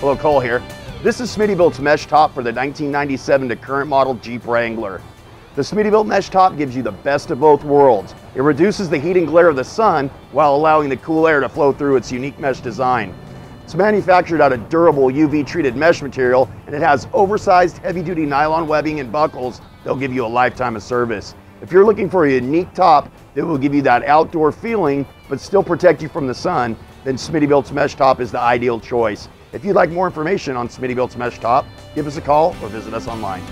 Hello, Cole here. This is Smittybilt's mesh top for the 1997 to current model Jeep Wrangler. The Smittybilt mesh top gives you the best of both worlds. It reduces the heat and glare of the sun while allowing the cool air to flow through its unique mesh design. It's manufactured out of durable UV treated mesh material and it has oversized heavy duty nylon webbing and buckles that'll give you a lifetime of service. If you're looking for a unique top that will give you that outdoor feeling but still protect you from the sun, then Smittybilt's mesh top is the ideal choice. If you'd like more information on Smittybilt's mesh top, give us a call or visit us online.